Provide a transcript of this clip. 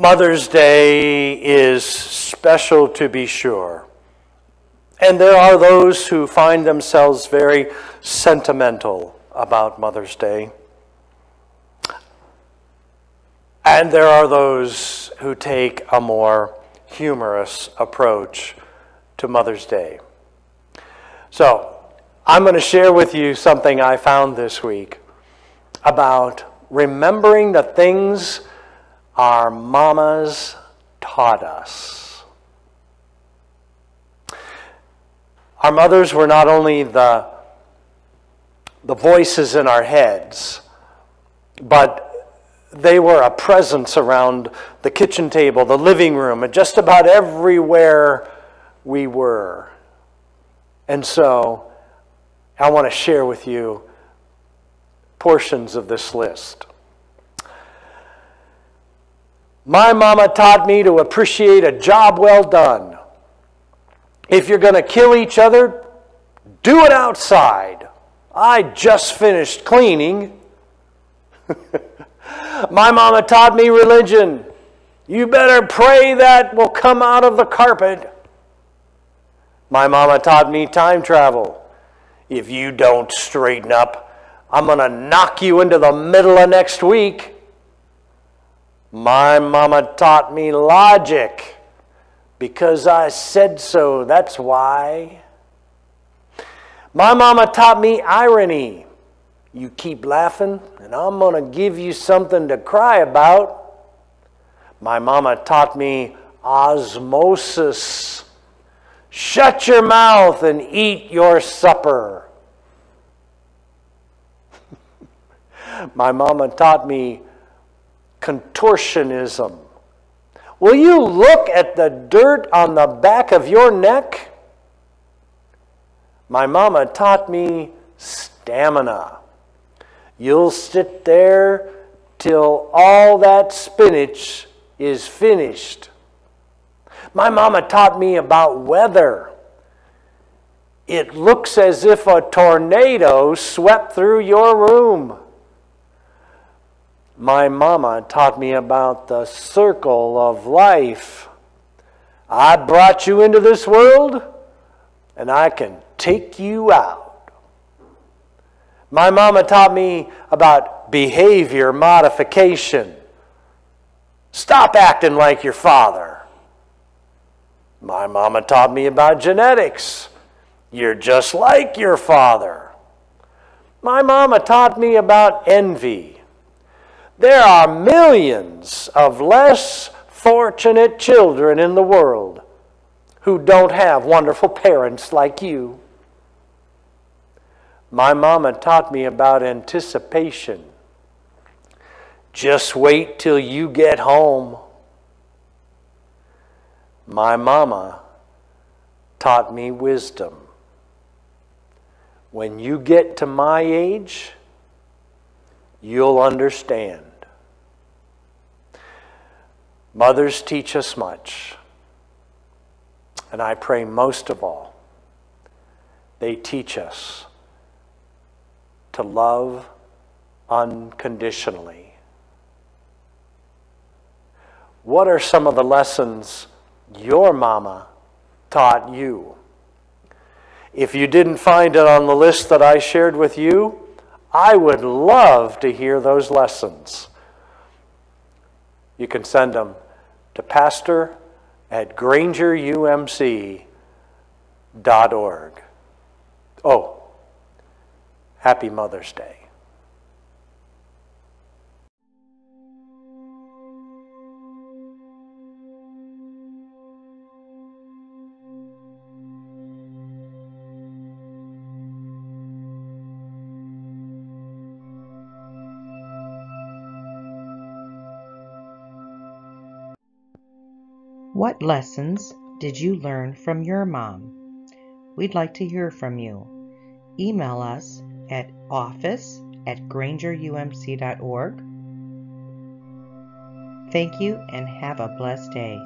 Mother's Day is special to be sure. And there are those who find themselves very sentimental about Mother's Day. And there are those who take a more humorous approach to Mother's Day. So, I'm going to share with you something I found this week about remembering the things our mamas taught us. Our mothers were not only the, the voices in our heads, but they were a presence around the kitchen table, the living room, and just about everywhere we were. And so I want to share with you portions of this list. My mama taught me to appreciate a job well done. If you're going to kill each other, do it outside. I just finished cleaning. My mama taught me religion. You better pray that will come out of the carpet. My mama taught me time travel. If you don't straighten up, I'm going to knock you into the middle of next week. My mama taught me logic because I said so. That's why. My mama taught me irony. You keep laughing, and I'm going to give you something to cry about. My mama taught me osmosis. Shut your mouth and eat your supper. My mama taught me contortionism. Will you look at the dirt on the back of your neck? My mama taught me stamina. You'll sit there till all that spinach is finished. My mama taught me about weather. It looks as if a tornado swept through your room. My mama taught me about the circle of life. I brought you into this world, and I can take you out. My mama taught me about behavior modification. Stop acting like your father. My mama taught me about genetics. You're just like your father. My mama taught me about envy. There are millions of less fortunate children in the world who don't have wonderful parents like you. My mama taught me about anticipation. Just wait till you get home. My mama taught me wisdom. When you get to my age, you'll understand. Mothers teach us much. And I pray most of all, they teach us to love unconditionally. What are some of the lessons your mama taught you? If you didn't find it on the list that I shared with you, I would love to hear those lessons you can send them to pastor at grangerumc.org. Oh, happy Mother's Day. What lessons did you learn from your mom? We'd like to hear from you. Email us at office at grangerumc.org. Thank you and have a blessed day.